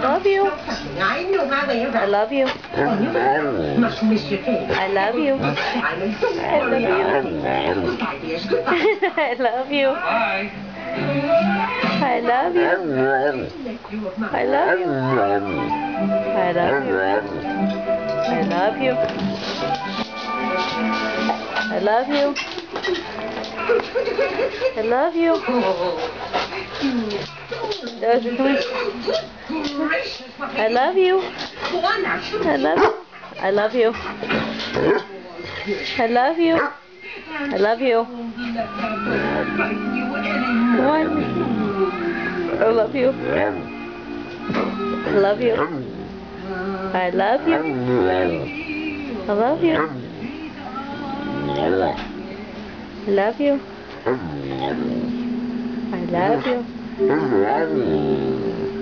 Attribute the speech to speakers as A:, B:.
A: love you.
B: I know my
A: I love you.
B: Must miss your.
A: I love you. I love you. I love you. I love you. I love you. I love you. I love you. I love you. I love you. I love you. I love you. I love you. I love you. I love you. Come on. I love you. I love you. I love you. I love you. I love you. I love you.